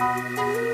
Música